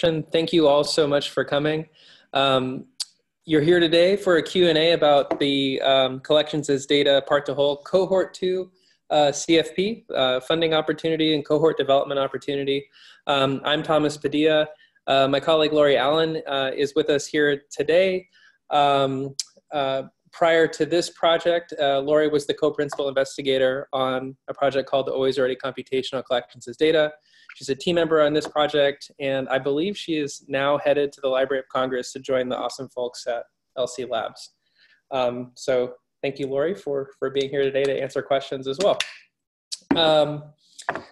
Thank you all so much for coming. Um, you're here today for a Q&A about the um, Collections as Data Part to Whole Cohort 2 uh, CFP, uh, funding opportunity and cohort development opportunity. Um, I'm Thomas Padilla. Uh, my colleague Laurie Allen uh, is with us here today. Um, uh, prior to this project, uh, Laurie was the co-principal investigator on a project called the Always Already Computational Collections as Data. She's a team member on this project, and I believe she is now headed to the Library of Congress to join the awesome folks at LC Labs. Um, so thank you, Laurie, for, for being here today to answer questions as well. Um,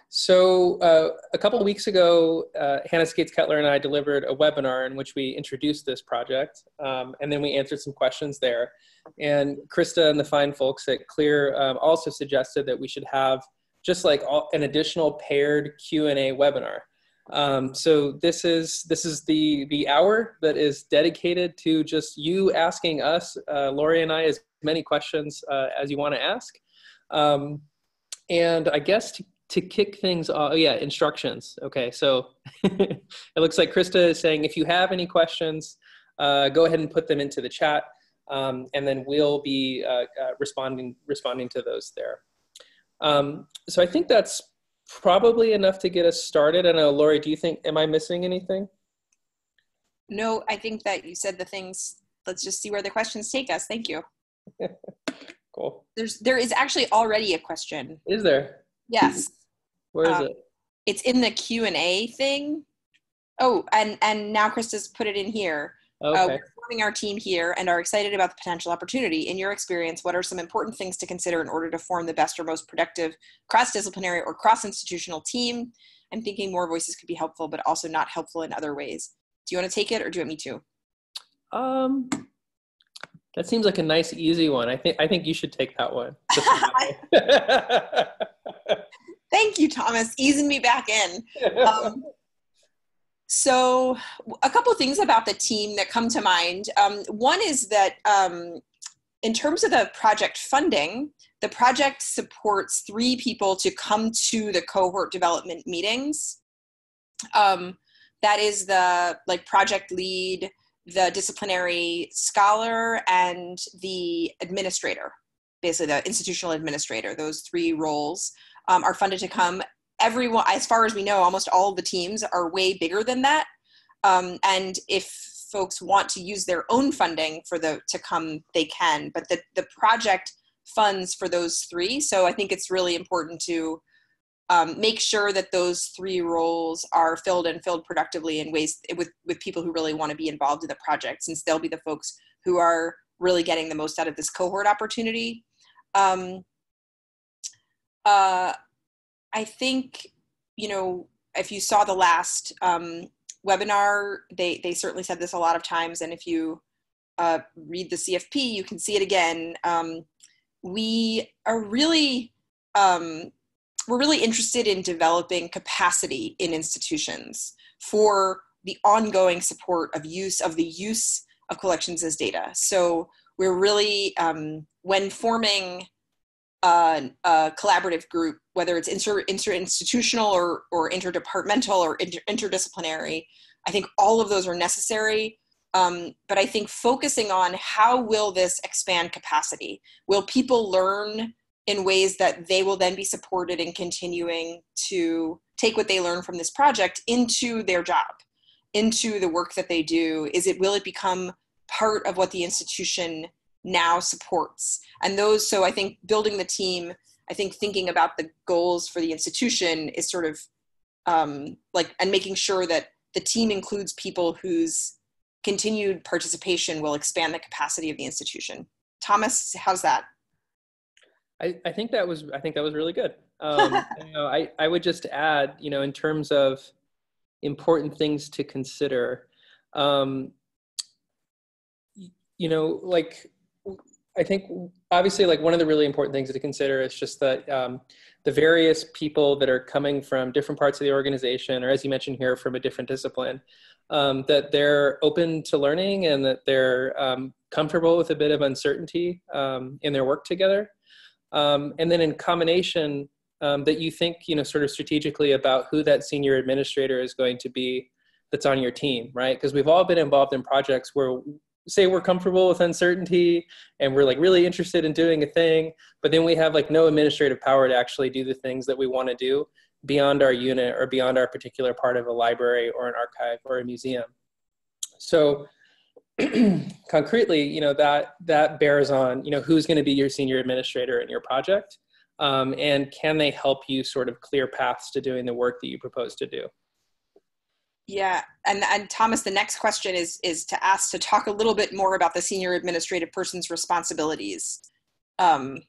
so uh, a couple of weeks ago, uh, Hannah Scates Kettler and I delivered a webinar in which we introduced this project, um, and then we answered some questions there. And Krista and the fine folks at CLIR um, also suggested that we should have just like all, an additional paired Q&A webinar. Um, so this is this is the the hour that is dedicated to just you asking us, uh, Laurie and I, as many questions uh, as you want to ask. Um, and I guess to, to kick things off, oh yeah, instructions. Okay, so it looks like Krista is saying if you have any questions, uh, go ahead and put them into the chat, um, and then we'll be uh, uh, responding responding to those there. Um, so I think that's probably enough to get us started. I know, Laurie, do you think, am I missing anything? No, I think that you said the things. Let's just see where the questions take us. Thank you. cool. There's, there is actually already a question. Is there? Yes. Where is um, it? It's in the Q and A thing. Oh, and and now Krista's put it in here. Uh, okay. Uh, we're forming our team here and are excited about the potential opportunity. In your experience, what are some important things to consider in order to form the best or most productive cross-disciplinary or cross-institutional team? I'm thinking more voices could be helpful, but also not helpful in other ways. Do you want to take it, or do you want me to? Um, that seems like a nice, easy one. I think I think you should take that one. Thank you, Thomas, easing me back in. Um, so, a couple things about the team that come to mind. Um, one is that um, in terms of the project funding, the project supports three people to come to the cohort development meetings. Um, that is the like project lead, the disciplinary scholar, and the administrator, basically the institutional administrator. Those three roles um, are funded to come everyone, as far as we know, almost all of the teams are way bigger than that. Um, and if folks want to use their own funding for the to come, they can. But the the project funds for those three. So I think it's really important to um, make sure that those three roles are filled and filled productively in ways with with people who really want to be involved in the project, since they'll be the folks who are really getting the most out of this cohort opportunity. Um, uh, I think, you know, if you saw the last um, webinar, they, they certainly said this a lot of times. And if you uh, read the CFP, you can see it again. Um, we are really, um, we're really interested in developing capacity in institutions for the ongoing support of use of the use of collections as data. So we're really, um, when forming a, a collaborative group, whether it's inter, inter-institutional or, or interdepartmental or inter, interdisciplinary. I think all of those are necessary. Um, but I think focusing on how will this expand capacity? Will people learn in ways that they will then be supported in continuing to take what they learn from this project into their job, into the work that they do? Is it will it become part of what the institution now supports. And those so i think building the team i think thinking about the goals for the institution is sort of um, like and making sure that the team includes people whose continued participation will expand the capacity of the institution. Thomas how's that? I, I think that was i think that was really good. Um, you know, I, I would just add you know in terms of important things to consider um, you know like I think obviously like one of the really important things to consider is just that um, the various people that are coming from different parts of the organization, or as you mentioned here, from a different discipline, um, that they're open to learning and that they're um, comfortable with a bit of uncertainty um, in their work together. Um, and then in combination, um, that you think, you know, sort of strategically about who that senior administrator is going to be that's on your team, right? Because we've all been involved in projects where say we're comfortable with uncertainty and we're like really interested in doing a thing, but then we have like no administrative power to actually do the things that we want to do beyond our unit or beyond our particular part of a library or an archive or a museum. So concretely, you know, that, that bears on, you know, who's going to be your senior administrator in your project um, and can they help you sort of clear paths to doing the work that you propose to do? Yeah, and and Thomas, the next question is is to ask to talk a little bit more about the senior administrative person's responsibilities. Um,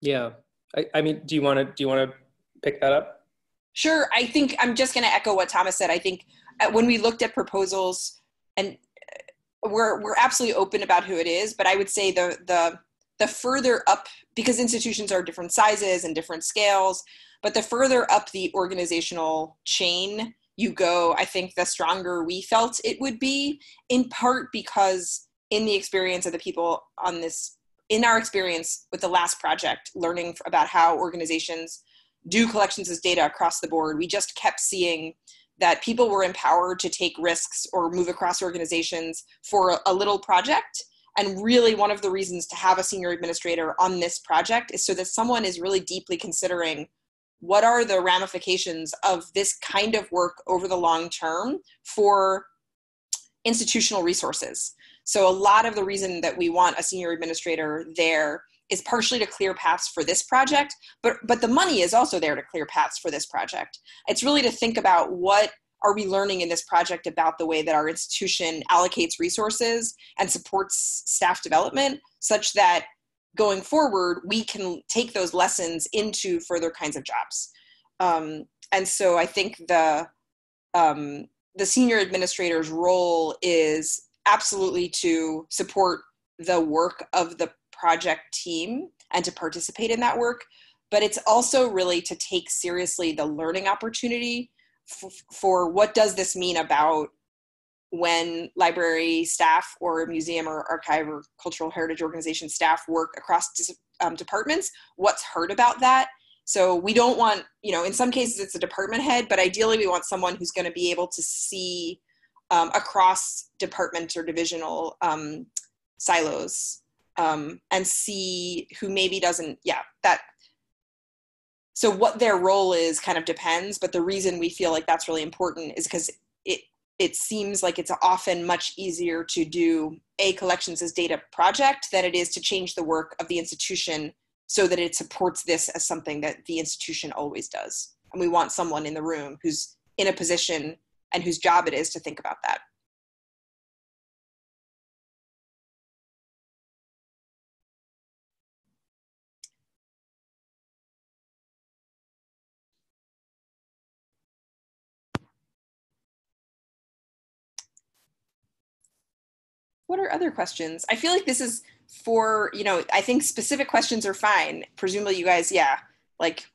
yeah, I, I mean, do you want to do you want to pick that up? Sure. I think I'm just going to echo what Thomas said. I think uh, when we looked at proposals, and uh, we're we're absolutely open about who it is, but I would say the the the further up because institutions are different sizes and different scales, but the further up the organizational chain you go, I think the stronger we felt it would be, in part because in the experience of the people on this, in our experience with the last project, learning about how organizations do collections as data across the board, we just kept seeing that people were empowered to take risks or move across organizations for a, a little project. And really, one of the reasons to have a senior administrator on this project is so that someone is really deeply considering what are the ramifications of this kind of work over the long term for institutional resources? So a lot of the reason that we want a senior administrator there is partially to clear paths for this project but but the money is also there to clear paths for this project. It's really to think about what are we learning in this project about the way that our institution allocates resources and supports staff development such that going forward, we can take those lessons into further kinds of jobs. Um, and so I think the um, the senior administrator's role is absolutely to support the work of the project team and to participate in that work, but it's also really to take seriously the learning opportunity for what does this mean about when library staff or museum or archive or cultural heritage organization staff work across um, departments what's heard about that. So we don't want you know in some cases it's a department head but ideally we want someone who's going to be able to see um, across department or divisional um, silos um, and see who maybe doesn't yeah that. So what their role is kind of depends but the reason we feel like that's really important is because it it seems like it's often much easier to do a collections as data project than it is to change the work of the institution so that it supports this as something that the institution always does. And we want someone in the room who's in a position and whose job it is to think about that. What are other questions? I feel like this is for, you know, I think specific questions are fine. Presumably you guys, yeah, like,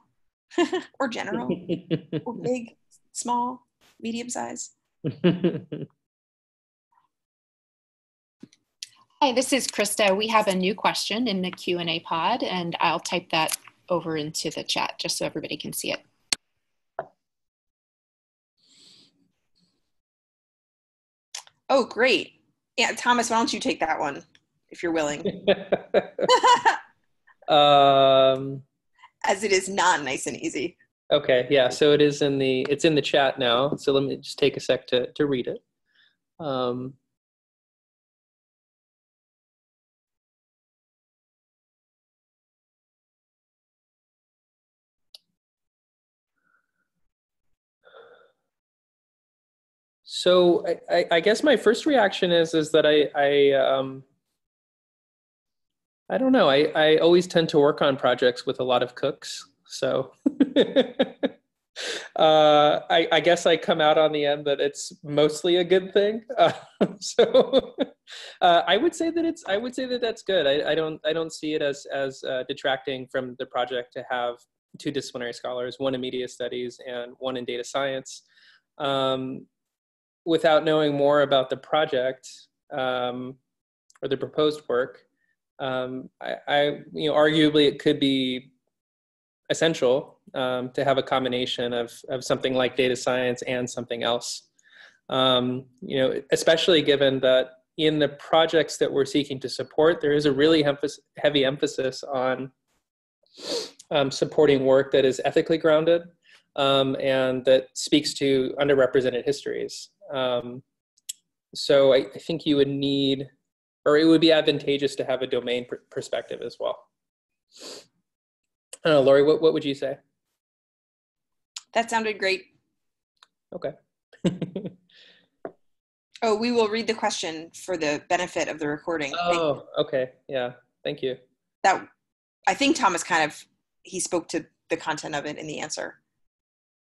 or general, or big, small, medium size. Hi, this is Krista. We have a new question in the Q&A pod, and I'll type that over into the chat just so everybody can see it. Oh, great. Yeah, Thomas, why don't you take that one if you're willing? um, As it is not nice and easy. Okay, yeah. So it is in the it's in the chat now. So let me just take a sec to to read it. Um, So I, I, guess my first reaction is is that I I um, I don't know. I, I always tend to work on projects with a lot of cooks. So uh, I, I, guess I come out on the end that it's mostly a good thing. Uh, so uh, I would say that it's I would say that that's good. I, I don't I don't see it as as uh, detracting from the project to have two disciplinary scholars, one in media studies and one in data science. Um, without knowing more about the project um, or the proposed work, um, I, I, you know, arguably it could be essential um, to have a combination of, of something like data science and something else. Um, you know, especially given that in the projects that we're seeking to support, there is a really heavy emphasis on um, supporting work that is ethically grounded um, and that speaks to underrepresented histories. Um, so I, I, think you would need, or it would be advantageous to have a domain pr perspective as well. I don't know, Laurie, what, what would you say? That sounded great. Okay. oh, we will read the question for the benefit of the recording. Oh, okay. Yeah. Thank you. That I think Thomas kind of he spoke to the content of it in the answer.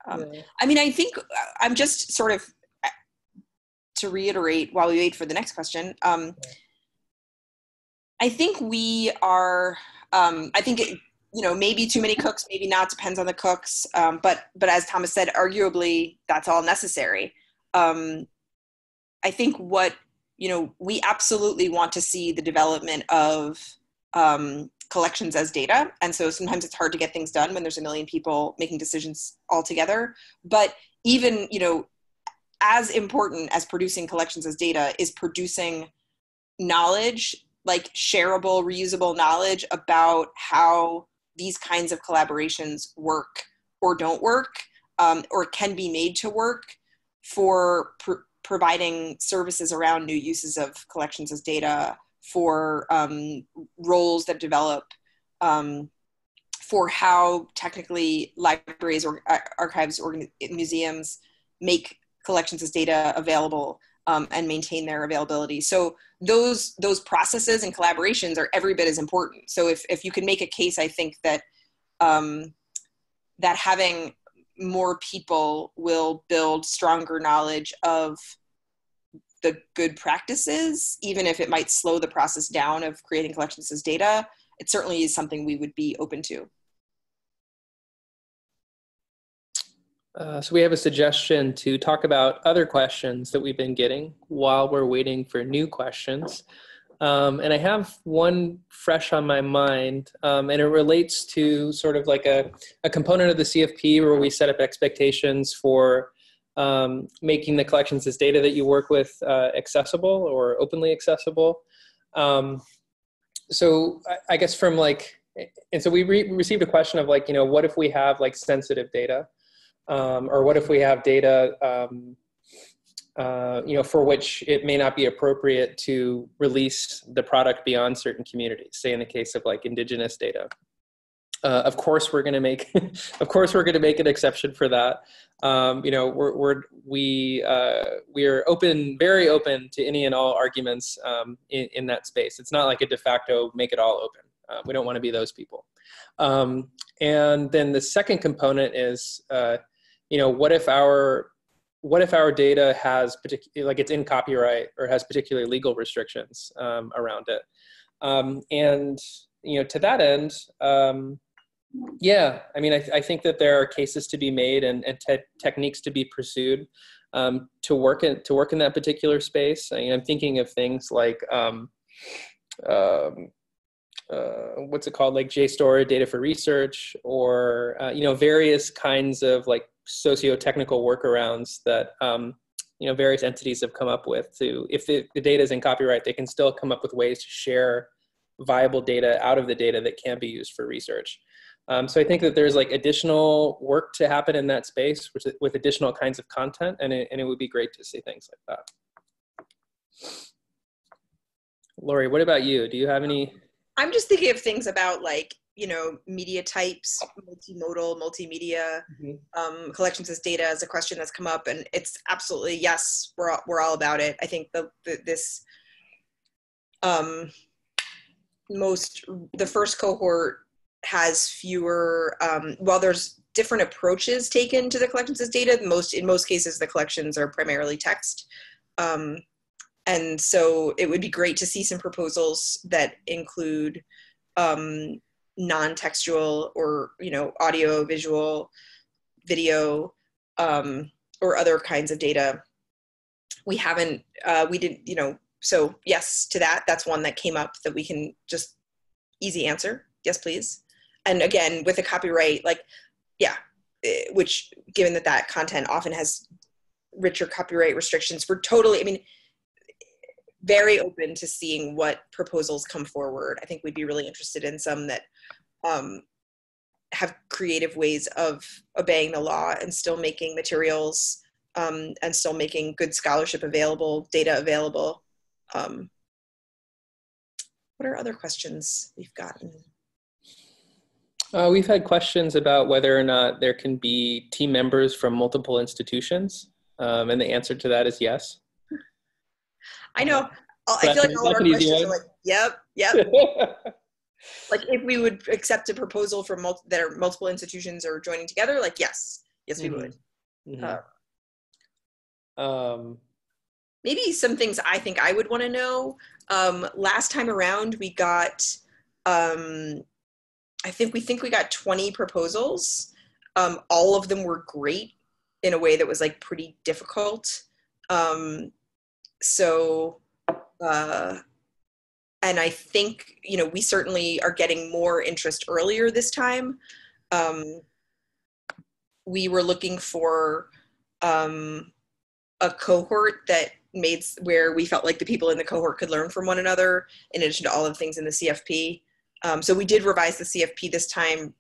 Um, yeah. I mean, I think uh, I'm just sort of to reiterate while we wait for the next question. Um, I think we are. Um, I think it, you know maybe too many cooks, maybe not. Depends on the cooks. Um, but but as Thomas said, arguably that's all necessary. Um, I think what you know we absolutely want to see the development of um, collections as data. And so sometimes it's hard to get things done when there's a million people making decisions all together. But even, you know, as important as producing collections as data is producing knowledge, like shareable, reusable knowledge about how these kinds of collaborations work or don't work um, or can be made to work for pr- providing services around new uses of collections as data for um, roles that develop um, for how technically libraries or archives or museums make collections as data available um, and maintain their availability. So those those processes and collaborations are every bit as important. So if if you can make a case, I think that um, that having more people will build stronger knowledge of the good practices, even if it might slow the process down of creating collections as data, it certainly is something we would be open to. Uh, so we have a suggestion to talk about other questions that we've been getting while we're waiting for new questions. Um, and I have one fresh on my mind, um, and it relates to sort of like a, a component of the CFP where we set up expectations for um, making the collections as data that you work with uh, accessible or openly accessible. Um, so I, I, guess from like, and so we re- received a question of like, you know, what if we have like sensitive data, um, or what if we have data, um, uh, you know, for which it may not be appropriate to release the product beyond certain communities, say in the case of like indigenous data. Uh, of course, we're going to make, of course, we're going to make an exception for that. Um, you know, we're, we're we uh, we are open, very open to any and all arguments um, in, in that space. It's not like a de facto make it all open. Uh, we don't want to be those people. Um, and then the second component is, uh, you know, what if our what if our data has particular like it's in copyright or has particular legal restrictions um, around it? Um, and you know, to that end um, yeah, I mean, I, th- I, think that there are cases to be made and, and te- techniques to be pursued um, to work in to work in that particular space. I mean, I'm thinking of things like um, um, uh, what's it called, like JSTOR, data for research, or uh, you know, various kinds of like socio-technical workarounds that um, you know various entities have come up with. To if the, the data is in copyright, they can still come up with ways to share viable data out of the data that can be used for research. Um, so I think that there's like additional work to happen in that space with, with additional kinds of content, and it, and it would be great to see things like that. Laurie, what about you? Do you have any? I'm just thinking of things about like you know media types, multimodal, multimedia mm-hmm. um, collections as data is a question that's come up, and it's absolutely yes, we're all, we're all about it. I think the, the this um, most the first cohort has fewer um, while there's different approaches taken to the collections as data most in most cases the collections are primarily text um, and so it would be great to see some proposals that include um, non-textual or you know audio visual video um, or other kinds of data. We haven't uh, we didn't you know so yes to that. That's one that came up that we can just easy answer. Yes please. And again with a copyright like yeah eh, which given that that content often has richer copyright restrictions. We're totally, I mean, very open to seeing what proposals come forward. I think we'd be really interested in some that um, have creative ways of obeying the law and still making materials um, and still making good scholarship available, data available. Um, what are other questions we've gotten? Uh, we've had questions about whether or not there can be team members from multiple institutions, um, and the answer to that is yes. I know. I feel like all of our questions are like, yep, yep. like if we would accept a proposal from mul- that are multiple institutions are joining together, like yes, yes, we mm-hmm. would. Mm-hmm. Uh, um, maybe some things I think I would want to know. Um, last time around, we got, um, I think we think we got 20 proposals. Um, all of them were great in a way that was like pretty difficult. Um, so, uh, and I think, you know, we certainly are getting more interest earlier this time. Um, we were looking for um, a cohort that made where we felt like the people in the cohort could learn from one another in addition to all of the things in the CFP. Um, so we did revise the CFP this time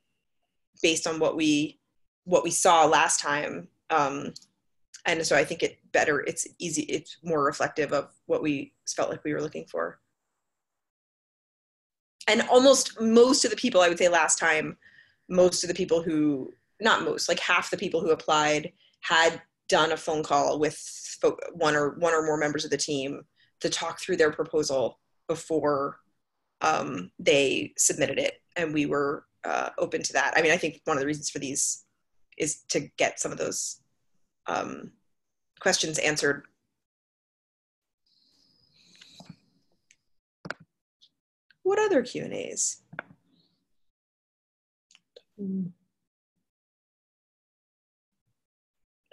based on what we what we saw last time. Um, and so I think it better, it's easy, it's more reflective of what we felt like we were looking for. And almost most of the people, I would say last time, most of the people who, not most, like half the people who applied had done a phone call with one or one or more members of the team to talk through their proposal before um, they submitted it, and we were uh, open to that. I mean, I think one of the reasons for these is to get some of those um, questions answered. What other Q and A's?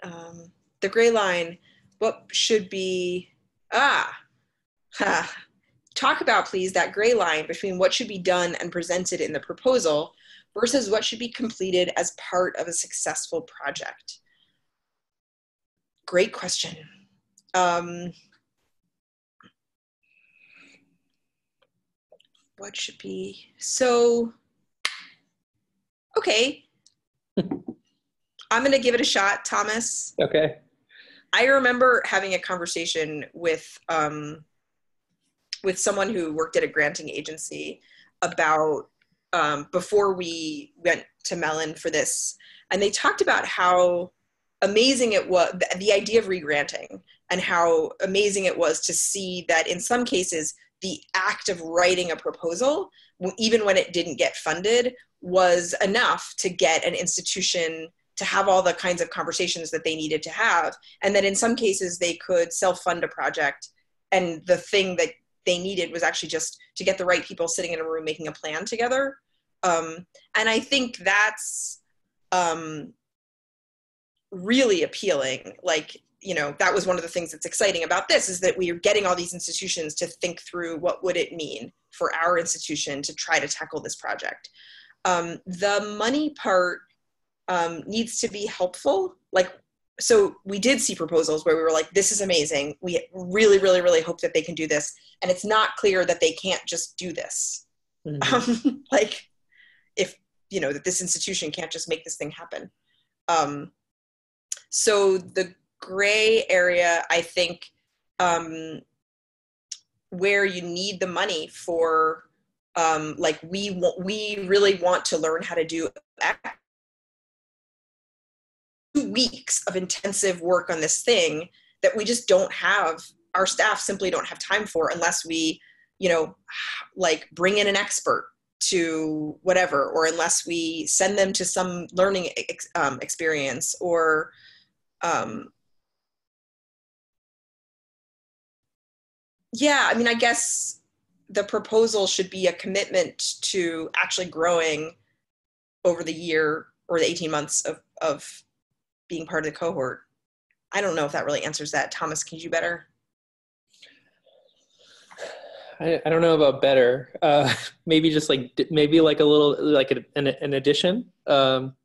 Um, the gray line, what should be, ah, ha, talk about please that gray line between what should be done and presented in the proposal versus what should be completed as part of a successful project. Great question. Um, what should be, so, okay. I'm going to give it a shot, Thomas. Okay. I remember having a conversation with um, with someone who worked at a granting agency about um, before we went to Mellon for this, and they talked about how amazing it was the idea of regranting and how amazing it was to see that in some cases the act of writing a proposal even when it didn't get funded was enough to get an institution to have all the kinds of conversations that they needed to have. And that in some cases they could self-fund a project and the thing that they needed was actually just to get the right people sitting in a room making a plan together. Um, and i think that's um, really appealing like you know that was one of the things that's exciting about this is that we are getting all these institutions to think through what would it mean for our institution to try to tackle this project um, the money part um, needs to be helpful. Like, so we did see proposals where we were like, this is amazing. We really, really, really hope that they can do this. And it's not clear that they can't just do this. Mm-hmm. Um, like, if, you know, that this institution can't just make this thing happen. Um, so the gray area, I think, um, where you need the money for um, like we we really want to learn how to do two weeks of intensive work on this thing that we just don't have our staff simply don't have time for unless we you know like bring in an expert to whatever or unless we send them to some learning ex- um, experience or um, yeah i mean i guess the proposal should be a commitment to actually growing over the year or the 18 months of, of being part of the cohort. I don't know if that really answers that. Thomas, can you do better? I, I don't know about better. Uh, maybe just like maybe like a little like an, an addition. Um,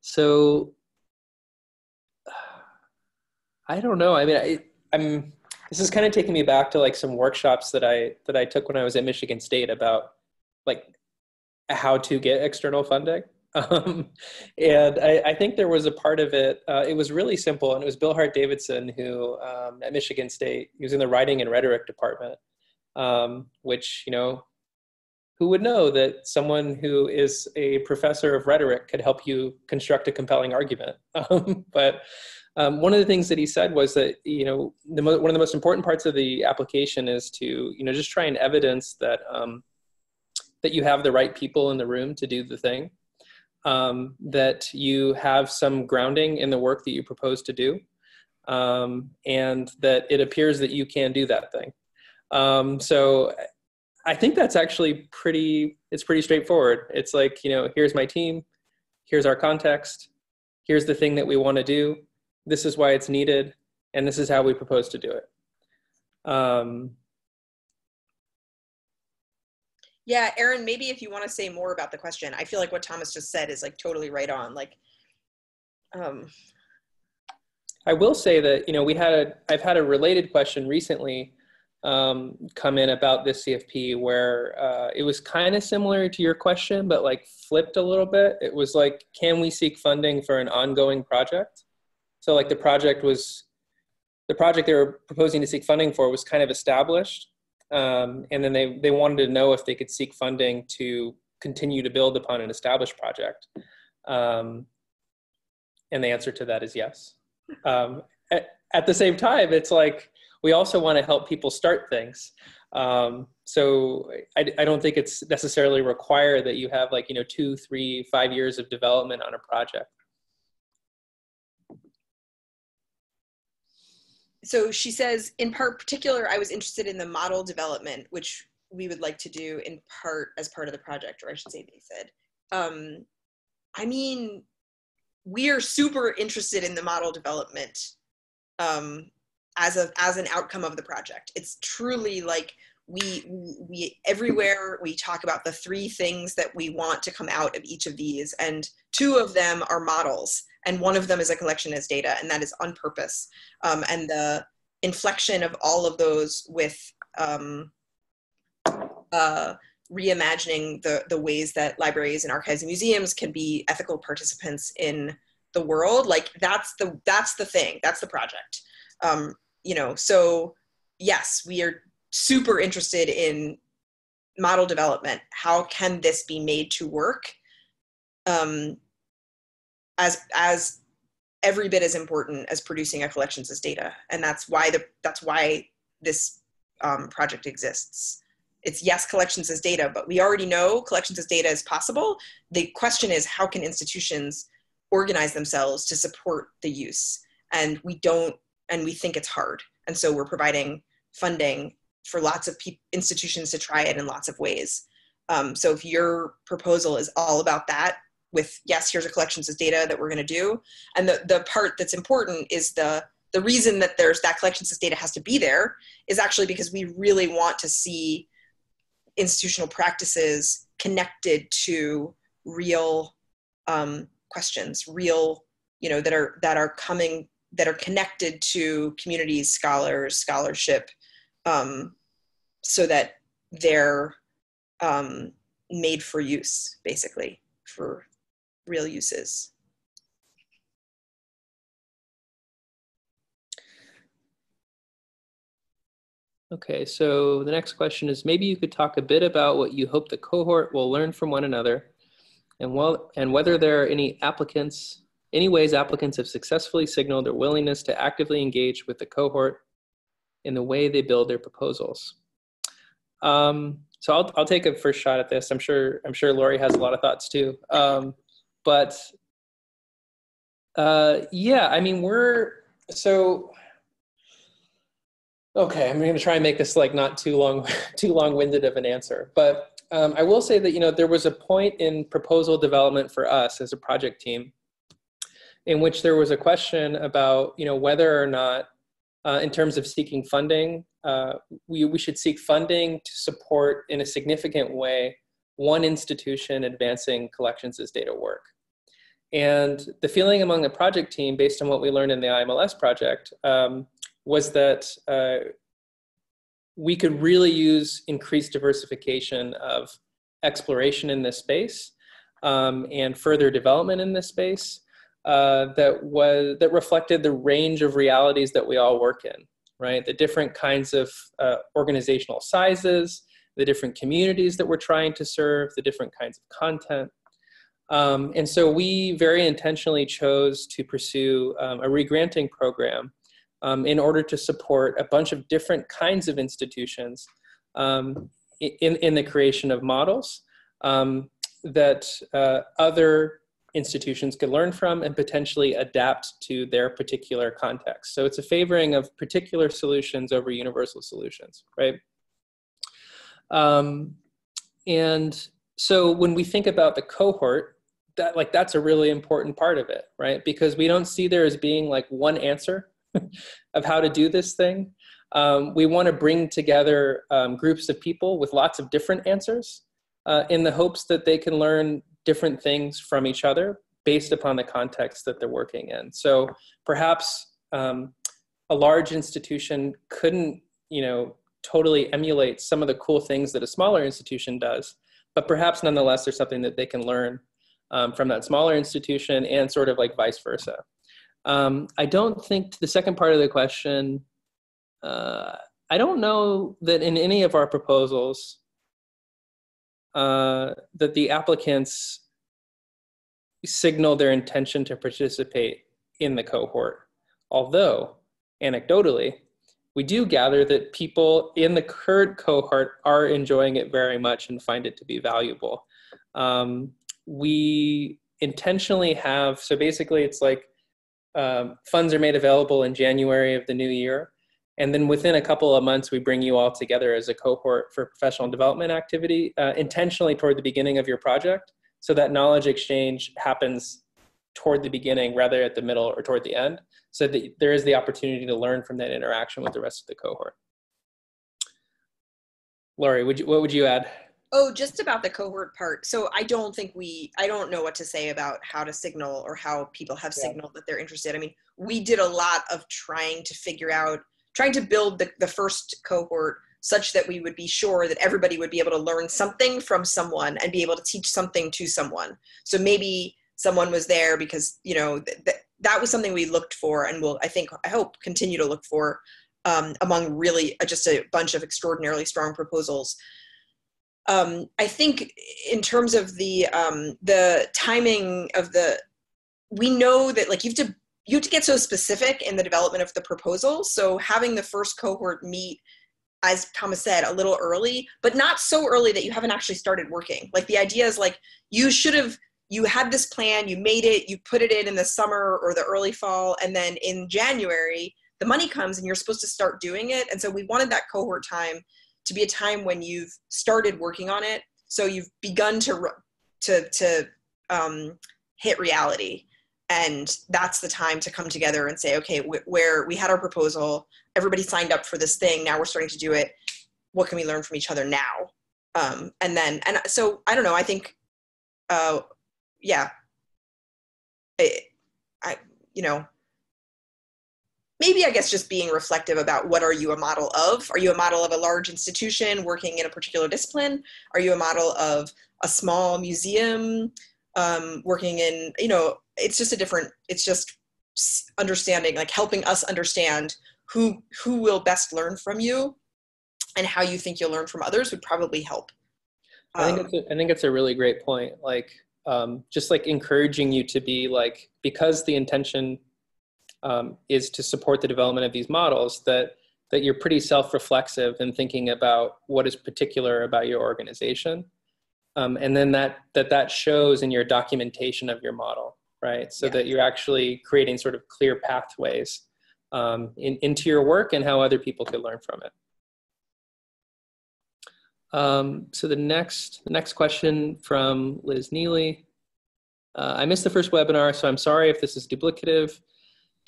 so I don't know. I mean, I, I'm. This is kind of taking me back to like some workshops that I that I took when I was at Michigan State about like how to get external funding. Um, and I, I, think there was a part of it. Uh, it was really simple, and it was Bill Hart Davidson who um, at Michigan State. He was in the writing and rhetoric department, um, which you know who would know that someone who is a professor of rhetoric could help you construct a compelling argument? Um, but um, one of the things that he said was that you know the mo- one of the most important parts of the application is to you know just try and evidence that um, that you have the right people in the room to do the thing, um, that you have some grounding in the work that you propose to do, um, and that it appears that you can do that thing. Um, so I think that's actually pretty, it's pretty straightforward. It's like, you know, here's my team, here's our context, here's the thing that we want to do, this is why it's needed, and this is how we propose to do it. Um, yeah, Aaron, maybe if you want to say more about the question, I feel like what Thomas just said is like totally right on. Like, um, I will say that you know we had a I've had a related question recently um, come in about this CFP where uh, it was kind of similar to your question, but like flipped a little bit. It was like, can we seek funding for an ongoing project? So like the project was, the project they were proposing to seek funding for was kind of established. Um, and then they, they wanted to know if they could seek funding to continue to build upon an established project. Um, and the answer to that is yes. Um, at, at the same time, it's like, we also want to help people start things. Um, so I, I, don't think it's necessarily required that you have like, you know, two, three, five years of development on a project. So she says, in part particular, I was interested in the model development, which we would like to do in part as part of the project, or I should say they said. Um, I mean, we are super interested in the model development um, as a as an outcome of the project. It's truly like we we everywhere we talk about the three things that we want to come out of each of these and two of them are models and one of them is a collection as data and that is on purpose um, and the inflection of all of those with um, uh, reimagining the the ways that libraries and archives and museums can be ethical participants in the world like that's the that's the thing that's the project um, you know, so yes, we are super interested in model development. How can this be made to work? Um, as as every bit as important as producing a collections as data, and that's why the that's why this um, project exists. It's yes, collections as data, but we already know collections as data is possible. The question is, how can institutions organize themselves to support the use? And we don't and we think it's hard. And so we're providing funding for lots of pe- institutions to try it in lots of ways. Um, so if your proposal is all about that, with yes, here's a collections of data that we're going to do, and the the part that's important is the the reason that there's that collections of data has to be there is actually because we really want to see institutional practices connected to real um, questions, real you know that are that are coming that are connected to communities, scholars, scholarship, um, so that they're um, made for use, basically, for real uses. Okay, so the next question is maybe you could talk a bit about what you hope the cohort will learn from one another and, well, and whether there are any applicants any ways applicants have successfully signaled their willingness to actively engage with the cohort in the way they build their proposals. Um, so I'll, I'll take a first shot at this. I'm sure, I'm sure Laurie has a lot of thoughts too. Um, but uh, yeah, I mean, we're, so, okay, I'm gonna try and make this like not too long, too long-winded of an answer. But um, I will say that, you know, there was a point in proposal development for us as a project team in which there was a question about you know whether or not uh, in terms of seeking funding uh, we, we should seek funding to support in a significant way one institution advancing collections as data work. And the feeling among the project team, based on what we learned in the IMLS project, um, was that uh, we could really use increased diversification of exploration in this space um, and further development in this space uh, that was that reflected the range of realities that we all work in right? The different kinds of uh, organizational sizes the different communities that we're trying to serve the different kinds of content. Um, and so we very intentionally chose to pursue um, a regranting program um, in order to support a bunch of different kinds of institutions um, in, in the creation of models um, that uh, other institutions could learn from and potentially adapt to their particular context. So it's a favoring of particular solutions over universal solutions, right? Um, and so when we think about the cohort, that like that's a really important part of it, right? Because we don't see there as being like one answer of how to do this thing. Um, we want to bring together um, groups of people with lots of different answers uh, in the hopes that they can learn different things from each other based upon the context that they're working in. So perhaps um, a large institution couldn't, you know, totally emulate some of the cool things that a smaller institution does, but perhaps nonetheless there's something that they can learn um, from that smaller institution and sort of like vice versa. Um, I don't think the second part of the question, uh, I don't know that in any of our proposals uh, that the applicants signal their intention to participate in the cohort. Although, anecdotally, we do gather that people in the current cohort are enjoying it very much and find it to be valuable. Um, we intentionally have, so basically it's like um, funds are made available in January of the new year. And then within a couple of months, we bring you all together as a cohort for professional development activity, uh, intentionally toward the beginning of your project. So that knowledge exchange happens toward the beginning rather at the middle or toward the end. So that there is the opportunity to learn from that interaction with the rest of the cohort. Laurie, would you, what would you add? Oh, just about the cohort part. So I don't think we, I don't know what to say about how to signal or how people have yeah. signaled that they're interested. I mean, we did a lot of trying to figure out, trying to build the, the first cohort such that we would be sure that everybody would be able to learn something from someone and be able to teach something to someone. So maybe someone was there because, you know, th- th- that was something we looked for and will, I think, I hope continue to look for um, among really just a bunch of extraordinarily strong proposals um, I think in terms of the um, the timing of the, we know that like you have to you to get so specific in the development of the proposal. So having the first cohort meet, as Thomas said, a little early, but not so early that you haven't actually started working. Like the idea is like you should have you had this plan, you made it, you put it in in the summer or the early fall, and then in January the money comes and you're supposed to start doing it. And so we wanted that cohort time to be a time when you've started working on it so you've begun to to to um, hit reality and that's the time to come together and say okay where we had our proposal everybody signed up for this thing now we're starting to do it. What can we learn from each other now? Um, and then and so i don't know i think uh, yeah. I, I you know maybe i guess just being reflective about what are you a model of? Are you a model of a large institution working in a particular discipline? Are you a model of a small museum um, working in you know it's just a different it's just understanding like helping us understand who who will best learn from you and how you think you'll learn from others would probably help. I think it's a, I think it's a really great point like um, just like encouraging you to be like because the intention um, is to support the development of these models that that you're pretty self-reflexive in thinking about what is particular about your organization. Um, and then that that that shows in your documentation of your model right so yeah. that you're actually creating sort of clear pathways um, in, into your work and how other people could learn from it um, so the next the next question from liz neely uh, i missed the first webinar so i'm sorry if this is duplicative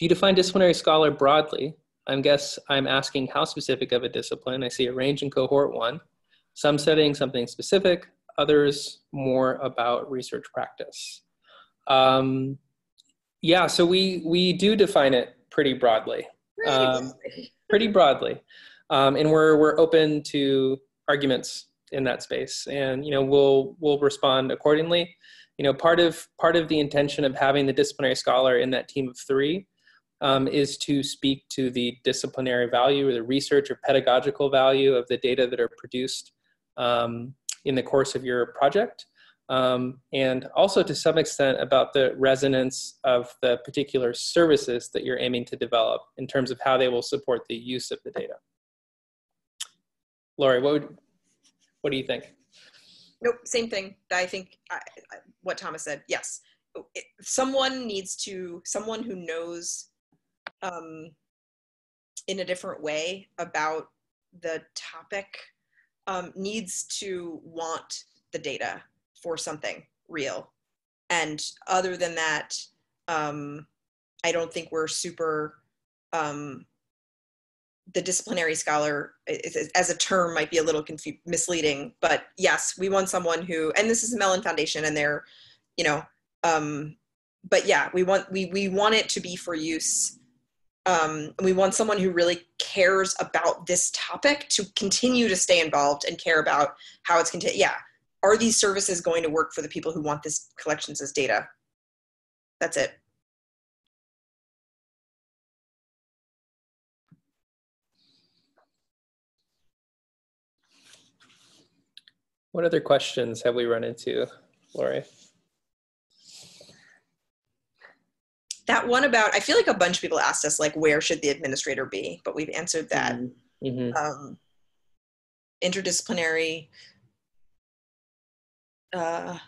do you define disciplinary scholar broadly? I guess I'm asking how specific of a discipline. I see a range in cohort one, some studying something specific, others more about research practice. Um, yeah, so we we do define it pretty broadly, um, pretty broadly, um, and we're we're open to arguments in that space, and you know we'll we'll respond accordingly. You know, part of part of the intention of having the disciplinary scholar in that team of three um, is to speak to the disciplinary value or the research or pedagogical value of the data that are produced um, in the course of your project. Um, and also to some extent about the resonance of the particular services that you're aiming to develop in terms of how they will support the use of the data. Laurie, what, would, what do you think? Nope, same thing. I think I, I, what Thomas said. Yes, it, someone needs to, someone who knows um, in a different way about the topic um, needs to want the data for something real. And other than that, um, I don't think we're super. Um, the disciplinary scholar as a term might be a little misleading, but yes, we want someone who, and this is the Mellon Foundation, and they're, you know, um, but yeah, we want we we want it to be for use um, we want someone who really cares about this topic to continue to stay involved and care about how it's continued. Yeah, are these services going to work for the people who want this collections as data? That's it. What other questions have we run into, Laurie? that one about i feel like a bunch of people asked us like where should the administrator be but we've answered that mm-hmm. mm-hmm. um, interdisciplinary uh,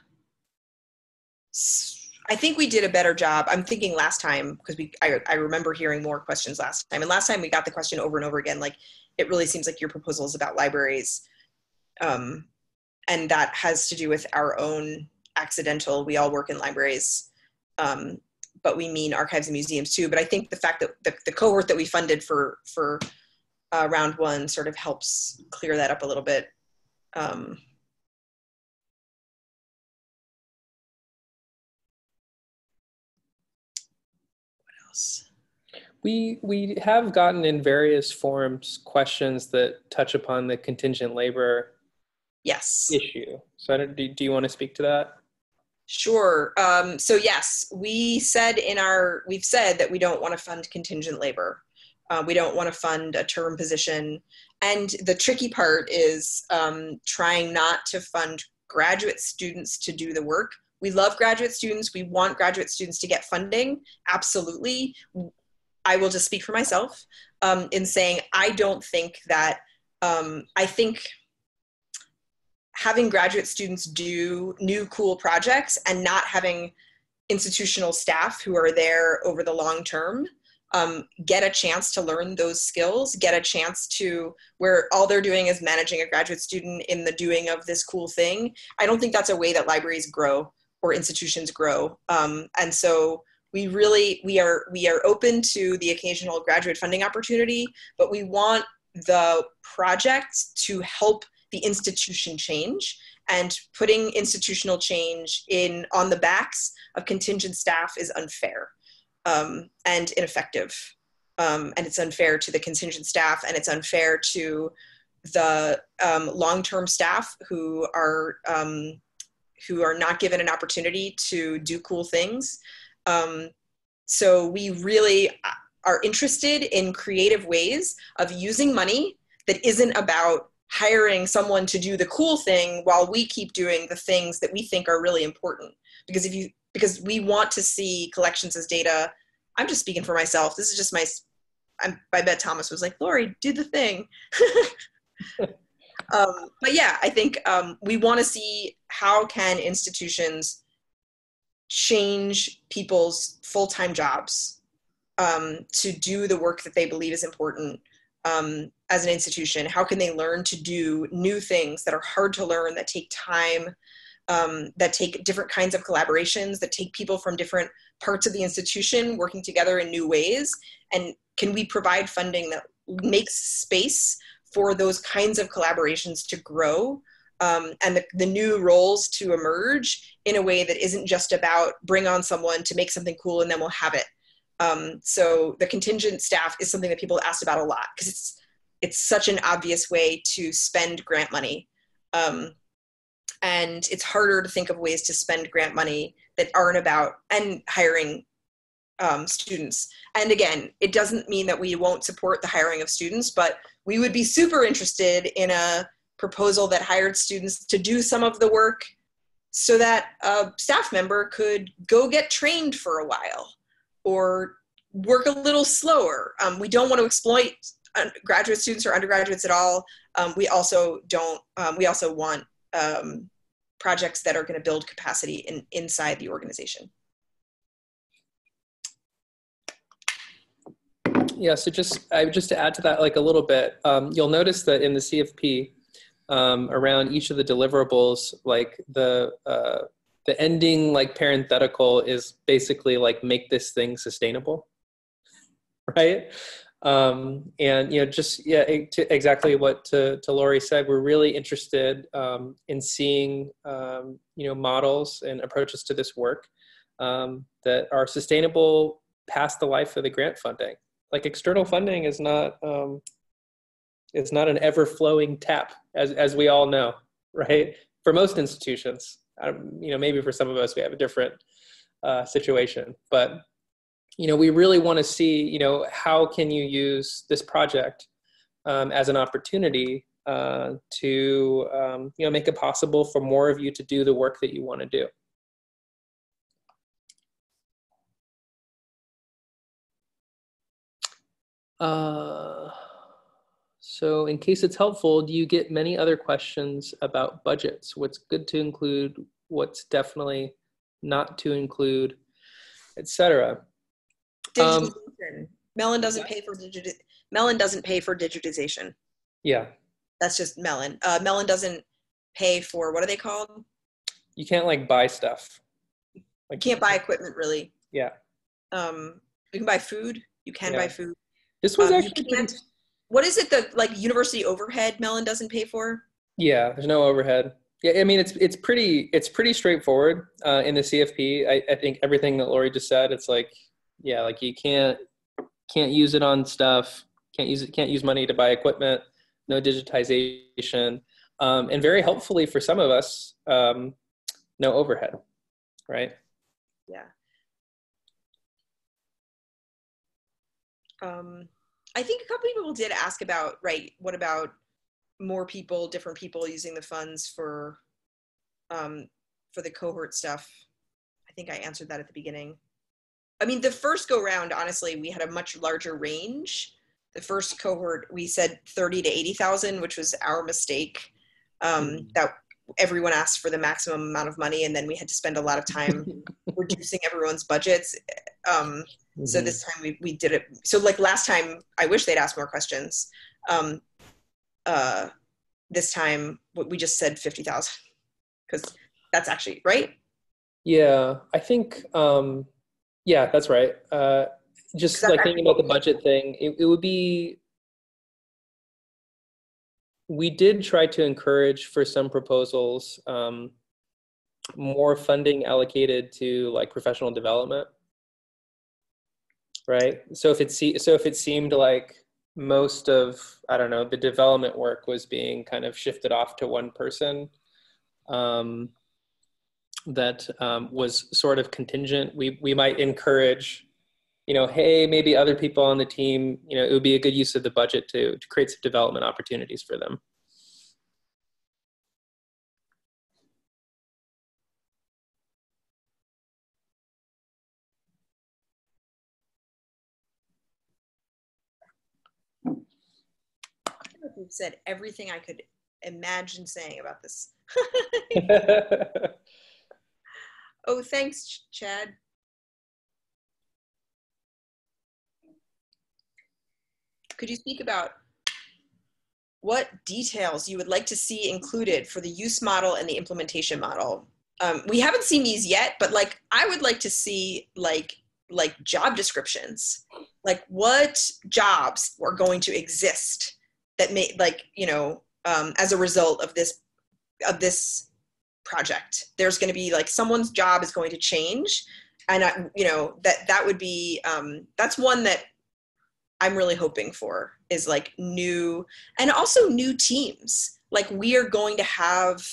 i think we did a better job i'm thinking last time because we I, I remember hearing more questions last time and last time we got the question over and over again like it really seems like your proposal is about libraries um, and that has to do with our own accidental we all work in libraries um, but we mean archives and museums too. But I think the fact that the, the cohort that we funded for for uh, round one sort of helps clear that up a little bit. Um, else? We we have gotten in various forms questions that touch upon the contingent labor yes issue. So do, do you want to speak to that? Sure. Um, so yes, we said in our we've said that we don't want to fund contingent labor. Uh, we don't want to fund a term position, and the tricky part is um, trying not to fund graduate students to do the work. We love graduate students. We want graduate students to get funding. Absolutely. I will just speak for myself um, in saying I don't think that. Um, I think having graduate students do new cool projects and not having institutional staff who are there over the long term um, get a chance to learn those skills, get a chance to where all they're doing is managing a graduate student in the doing of this cool thing. I don't think that's a way that libraries grow or institutions grow. Um, and so we really we are we are open to the occasional graduate funding opportunity, but we want the project to help the institution change and putting institutional change in on the backs of contingent staff is unfair um, and ineffective um, and it's unfair to the contingent staff and it's unfair to the um, long-term staff who are um, who are not given an opportunity to do cool things. Um, so we really are interested in creative ways of using money that isn't about hiring someone to do the cool thing while we keep doing the things that we think are really important. Because if you because we want to see collections as data. I'm just speaking for myself. This is just my I'm, i bet thomas was like laurie do the thing um, but yeah i think um, we want to see how can institutions change people's full-time jobs um, to do the work that they believe is important um, as an institution? How can they learn to do new things that are hard to learn, that take time, um, that take different kinds of collaborations, that take people from different parts of the institution working together in new ways? And can we provide funding that makes space for those kinds of collaborations to grow um, and the, the new roles to emerge in a way that isn't just about bring on someone to make something cool and then we'll have it. Um, so the contingent staff is something that people asked about a lot because it's it's such an obvious way to spend grant money. Um, and it's harder to think of ways to spend grant money that aren't about and hiring um, students. And again, it doesn't mean that we won't support the hiring of students, but we would be super interested in a proposal that hired students to do some of the work so that a staff member could go get trained for a while or work a little slower. Um, we don't want to exploit graduate students or undergraduates at all. Um, we also don't, um, we also want um, projects that are going to build capacity in, inside the organization. Yeah, so just I just to add to that like a little bit, um, you'll notice that in the CFP, um, around each of the deliverables, like the uh, the ending like parenthetical is basically like make this thing sustainable, right? Um, and you know, just yeah, exactly what to, to Laurie said. We're really interested um, in seeing um, you know models and approaches to this work um, that are sustainable past the life of the grant funding. Like external funding is not um, is not an ever flowing tap, as as we all know, right? For most institutions, you know, maybe for some of us we have a different uh, situation, but you know, we really want to see, you know, how can you use this project um, as an opportunity uh, to, um, you know, make it possible for more of you to do the work that you want to do. Uh, so in case it's helpful, do you get many other questions about budgets? What's good to include, what's definitely not to include, etc. Um, digitization. Mellon doesn't pay for digit. Mellon doesn't pay for digitization. Yeah. That's just Mellon. Uh, Mellon doesn't pay for what are they called? You can't like buy stuff. Like, you can't buy equipment really. Yeah. Um, you can buy food. You can yeah. buy food. This was um, actually. What is it the like university overhead Mellon doesn't pay for? Yeah, there's no overhead. Yeah, I mean it's it's pretty it's pretty straightforward uh, in the CFP. I, I think everything that Laurie just said. It's like yeah, like you can't can't use it on stuff. Can't use it. Can't use money to buy equipment. No digitization, um, and very helpfully for some of us, um, no overhead. Right. Yeah. Um, I think a couple of people did ask about right. What about more people, different people using the funds for um, for the cohort stuff? I think I answered that at the beginning. I mean, the first go round, honestly, we had a much larger range. The first cohort, we said 30 to 80,000, which was our mistake. Um, mm-hmm. That everyone asked for the maximum amount of money, and then we had to spend a lot of time reducing everyone's budgets. Um, mm-hmm. So this time we, we did it. So like last time, I wish they'd asked more questions. Um, uh, this time we just said 50,000 because that's actually right. Yeah, I think um, yeah, that's right. Uh, just like thinking about the budget thing, it, it would be. We did try to encourage for some proposals um, more funding allocated to like professional development, right? So if it se- so if it seemed like most of I don't know the development work was being kind of shifted off to one person, um, that um, was sort of contingent. We we might encourage, you know, hey, maybe other people on the team, you know, it would be a good use of the budget to to create some development opportunities for them. You've said everything I could imagine saying about this. Oh, thanks, Chad. Could you speak about what details you would like to see included for the use model and the implementation model? Um, we haven't seen these yet, but like I would like to see like like job descriptions, like what jobs are going to exist that may like you know um, as a result of this of this project. There's going to be like someone's job is going to change, and I, you know that that would be um, that's one that I'm really hoping for is like new and also new teams. Like we are going to have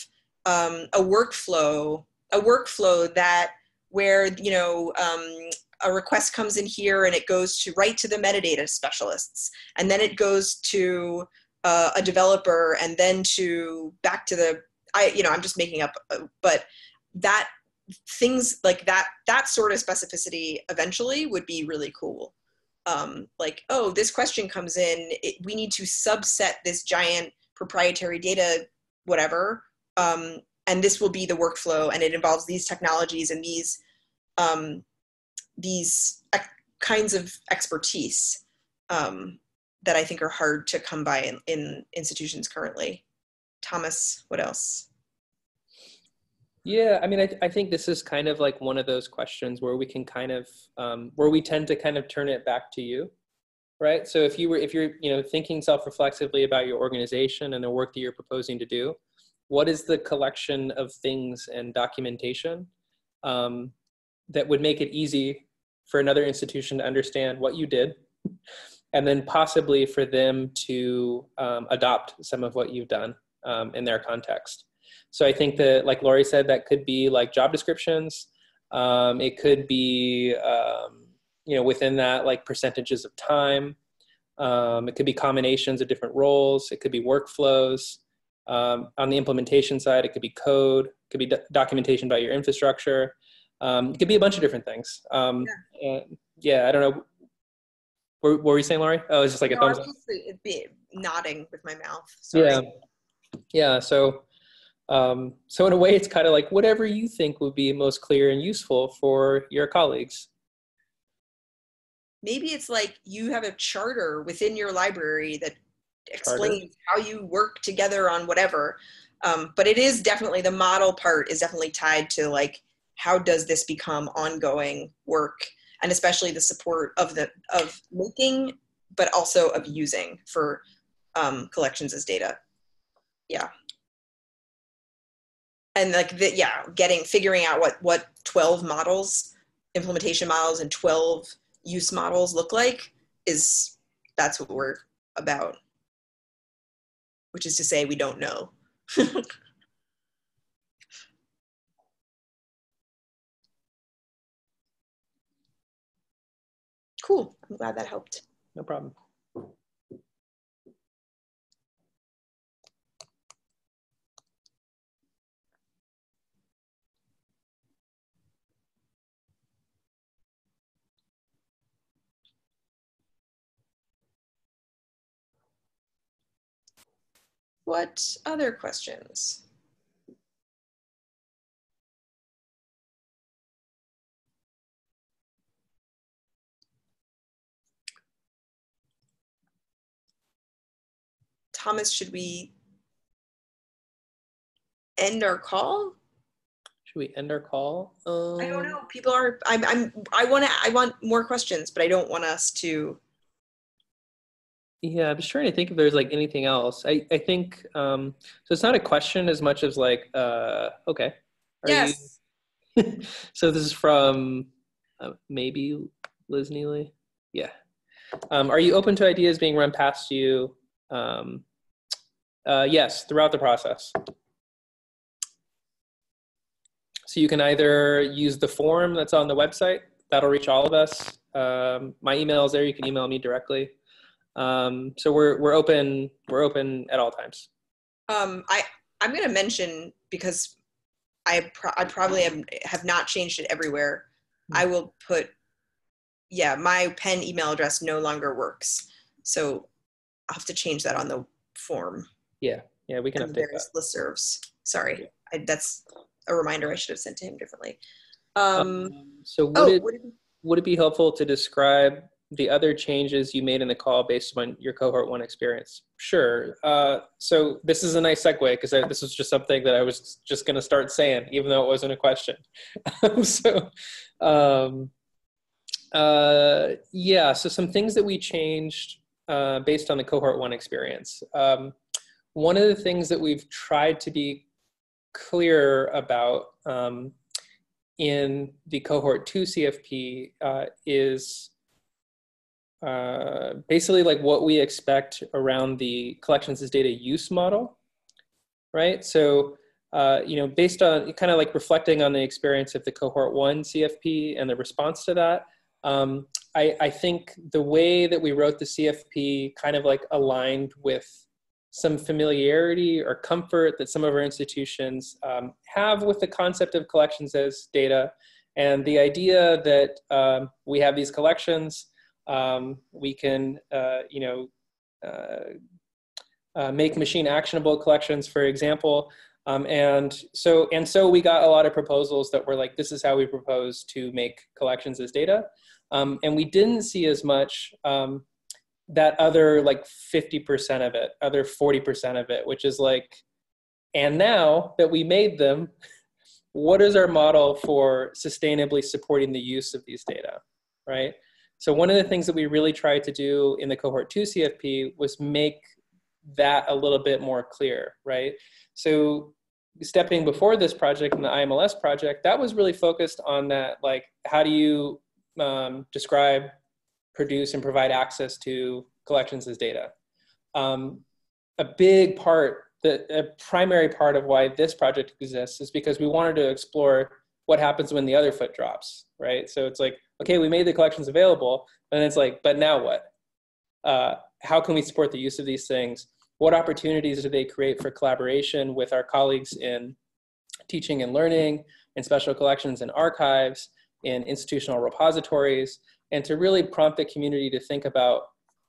um, a workflow, a workflow that where you know um, a request comes in here and it goes to right to the metadata specialists, and then it goes to uh, a developer, and then to back to the I you know I'm just making up, uh, but that things like that that sort of specificity eventually would be really cool. Um, like oh this question comes in it, we need to subset this giant proprietary data whatever um, and this will be the workflow and it involves these technologies and these um, these kinds of expertise. Um, that i think are hard to come by in, in institutions currently thomas what else yeah, I mean, I, I think this is kind of like one of those questions where we can kind of, um, where we tend to kind of turn it back to you, right? So if you were, if you're, you know, thinking self-reflexively about your organization and the work that you're proposing to do, what is the collection of things and documentation um, that would make it easy for another institution to understand what you did, and then possibly for them to um, adopt some of what you've done um, in their context. So I think that, like Laurie said, that could be like job descriptions. Um, it could be, um, you know, within that, like percentages of time. Um, it could be combinations of different roles. It could be workflows. Um, on the implementation side, it could be code. It could be do- documentation about your infrastructure. Um, it could be a bunch of different things. Um, yeah. yeah, I don't know. What, what, were you saying, Laurie? Oh, it's just like a no, thumbs up. Nodding with my mouth. Sorry. Yeah. Yeah. So um, so in a way, it's kind of like whatever you think would be most clear and useful for your colleagues. Maybe it's like you have a charter within your library that explains charter. how you work together on whatever. Um, but it is definitely the model part is definitely tied to like how does this become ongoing work and especially the support of the of making but also of using for um, collections as data. Yeah. And like the, yeah getting figuring out what what 12 models implementation models and 12 use models look like is that's what we're about. Which is to say we don't know cool. I'm glad that helped. No problem. What other questions? Thomas, should we end our call? Should we end our call? Um, I don't know. People are. I'm. I'm. I want to. I want more questions, but I don't want us to yeah, I'm just trying to think if there's like anything else. I, I think um, so. It's not a question as much as like, uh, okay. Yes. You... so this is from uh, maybe Liz Neely. Yeah. Um, are you open to ideas being run past you? Um, uh, yes, throughout the process. So you can either use the form that's on the website. That'll reach all of us. Um, my email is there. You can email me directly. Um, so we're we're open we're open at all times. Um, I I'm going to mention because I pro- I probably have, have not changed it everywhere. Mm-hmm. I will put yeah my pen email address no longer works, so I'll have to change that on the form. Yeah, yeah, we can update various that. listservs. Sorry, yeah. I, that's a reminder I should have sent to him differently. Um, um so would, oh, it, would it would it be helpful to describe the other changes you made in the call based on your cohort one experience? Sure. Uh, so this is a nice segue because this was just something that I was just going to start saying, even though it wasn't a question. so, um, uh, yeah, so some things that we changed uh, based on the cohort one experience. Um, one of the things that we've tried to be clear about um, in the cohort two CFP uh, is uh, basically like what we expect around the collections as data use model, right? So, uh, you know, based on kind of like reflecting on the experience of the cohort one CFP and the response to that, um, I, I think the way that we wrote the CFP kind of like aligned with some familiarity or comfort that some of our institutions um, have with the concept of collections as data and the idea that um, we have these collections um, we can uh, you know uh, uh, make machine actionable collections for example. Um, and so and so we got a lot of proposals that were like this is how we propose to make collections as data um, and we didn't see as much um, that other like 50% of it, other 40% of it, which is like, and now that we made them, what is our model for sustainably supporting the use of these data, right? So one of the things that we really tried to do in the cohort two CFP was make that a little bit more clear, right? So stepping before this project and the IMLS project, that was really focused on that, like, how do you um, describe produce and provide access to collections as data. Um, a big part, the a primary part of why this project exists is because we wanted to explore what happens when the other foot drops, right? So it's like, okay, we made the collections available, and it's like, but now what? Uh, how can we support the use of these things? What opportunities do they create for collaboration with our colleagues in teaching and learning, in special collections and archives, in institutional repositories, and to really prompt the community to think about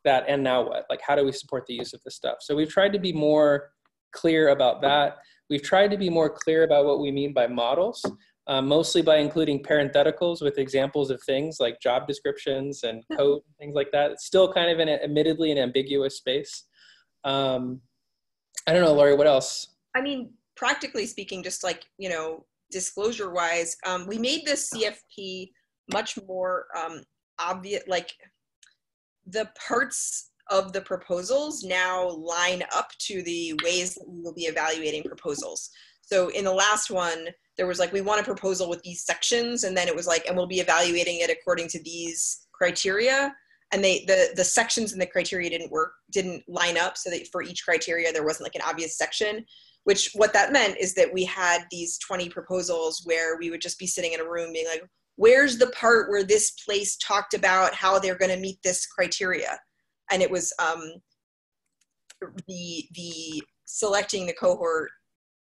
that and now what? Like how do we support the use of this stuff? So we've tried to be more clear about that. We've tried to be more clear about what we mean by models um, mostly by including parentheticals with examples of things like job descriptions and code and things like that. It's still kind of an admittedly an ambiguous space. Um, i don't know laurie what else? I mean practically speaking just like you know disclosure wise um, we made the cfp much more um, obvious like the parts of the proposals now line up to the ways that we will be evaluating proposals. So in the last one there was like we want a proposal with these sections and then it was like and we'll be evaluating it according to these criteria. And they the the sections and the criteria didn't work didn't line up so that for each criteria there wasn't like an obvious section which what that meant is that we had these 20 proposals where we would just be sitting in a room being like where's the part where this place talked about how they're going to meet this criteria? And it was um, the the selecting the cohort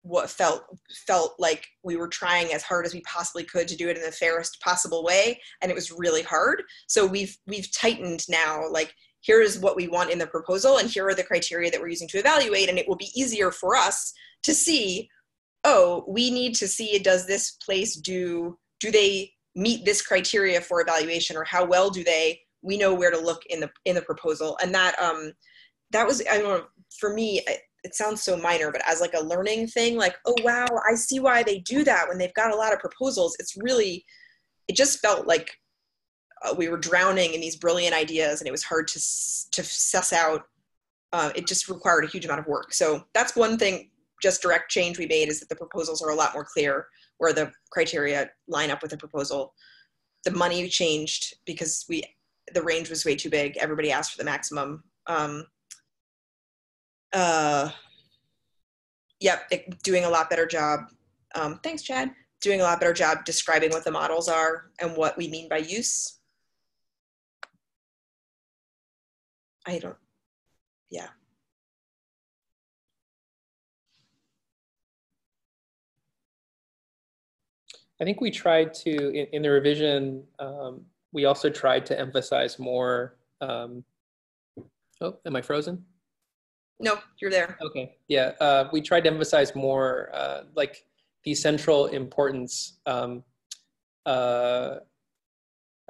what felt felt like we were trying as hard as we possibly could to do it in the fairest possible way and it was really hard. So we've we've tightened now like here is what we want in the proposal and here are the criteria that we're using to evaluate and it will be easier for us to see oh we need to see does this place do do they meet this criteria for evaluation or how well do they we know where to look in the in the proposal. And that um that was i don't know for me it, it sounds so minor but as like a learning thing like oh wow i see why they do that when they've got a lot of proposals it's really it just felt like uh, we were drowning in these brilliant ideas and it was hard to to suss out uh, it just required a huge amount of work so that's one thing just direct change we made is that the proposals are a lot more clear where the criteria line up with the proposal. The money changed because we the range was way too big. Everybody asked for the maximum. Um, uh, yep, it, doing a lot better job. Um, thanks, Chad. Doing a lot better job describing what the models are and what we mean by use. I don't, yeah. I think we tried to, in, in the revision, um, we also tried to emphasize more. Um, oh, am I frozen? No, you're there. Okay, yeah. Uh, we tried to emphasize more uh, like the central importance um, uh,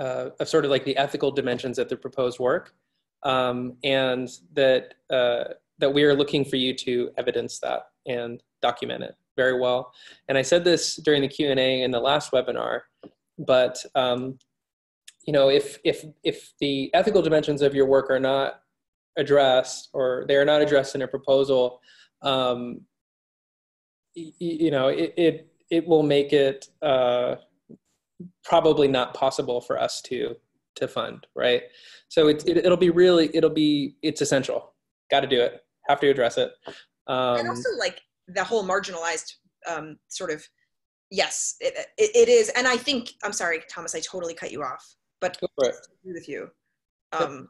uh of sort of like the ethical dimensions of the proposed work, um, and that uh, that we are looking for you to evidence that and document it very well. And I said this during the Q&A in the last webinar, but um, you know, if, if, if the ethical dimensions of your work are not addressed or they are not addressed in a proposal, um, you know, it, it, it will make it uh, probably not possible for us to to fund, right? So it, it, will be really, it'll be, it's essential. Got to do it. Have to address it. Um, and also like the whole marginalized um, sort of, yes, it, it, it is. And I think, I'm sorry, Thomas, I totally cut you off, but it. agree with you. Um,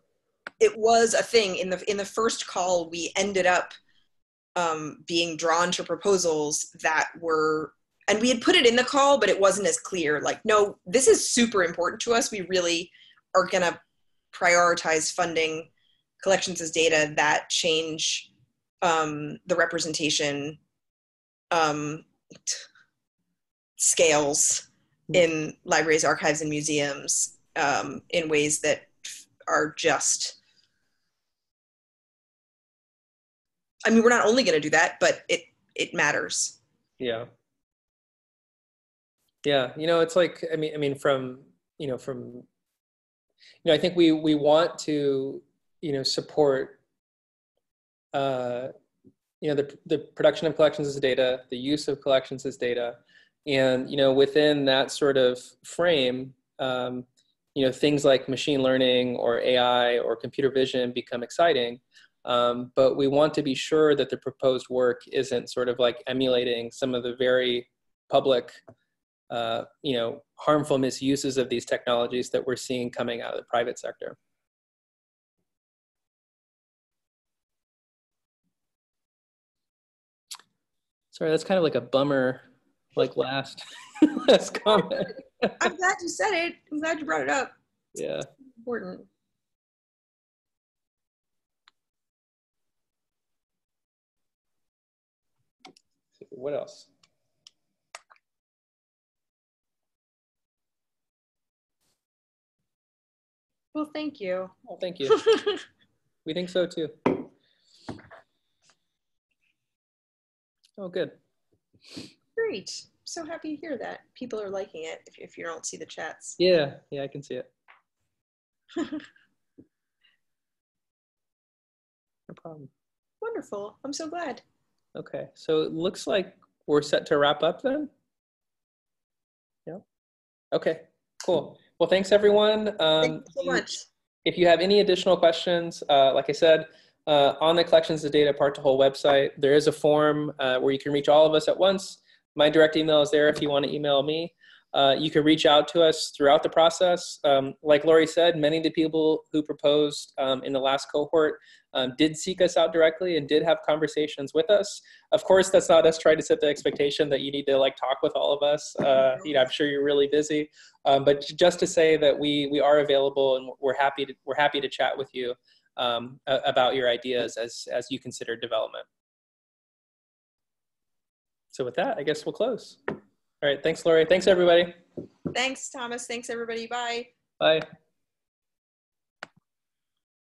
it was a thing in the, in the first call, we ended up um, being drawn to proposals that were and we had put it in the call but it wasn't as clear like no this is super important to us we really are going to prioritize funding collections as data that change um, the representation um, t- scales hmm. in libraries archives and museums um, in ways that are just I mean, we're not only going to do that, but it it matters. Yeah. Yeah, you know, it's like I mean, I mean, from you know, from you know, I think we we want to you know support uh, you know the the production of collections as data, the use of collections as data, and you know within that sort of frame, um, you know things like machine learning or AI or computer vision become exciting. Um, but we want to be sure that the proposed work isn't sort of like emulating some of the very public, uh, you know, harmful misuses of these technologies that we're seeing coming out of the private sector. Sorry, that's kind of like a bummer, like last last comment. I'm glad you said it. I'm glad you brought it up. Yeah. It's important. what else? Well, thank you. Well, thank you. we think so too. Oh, good. Great. So happy to hear that. People are liking it if, if you don't see the chats. Yeah, yeah, I can see it. no problem. Wonderful. I'm so glad. Okay, so it looks like we're set to wrap up then. Yeah. Okay, cool. Well, thanks everyone. Um, Thank you so much. If you have any additional questions, uh, like I said, uh, on the Collections of Data Part to Whole website, there is a form uh, where you can reach all of us at once. My direct email is there if you want to email me. Uh, you can reach out to us throughout the process. Um, like Laurie said, many of the people who proposed um, in the last cohort um, did seek us out directly and did have conversations with us. Of course, that's not us trying to set the expectation that you need to like talk with all of us. Uh, you know, I'm sure you're really busy, um, but just to say that we we are available and we're happy to we're happy to chat with you um, about your ideas as as you consider development. So with that, I guess we'll close. All right. Thanks, Laurie. Thanks, everybody. Thanks, Thomas. Thanks, everybody. Bye. Bye.